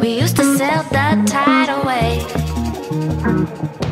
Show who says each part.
Speaker 1: We used to sail the tide away.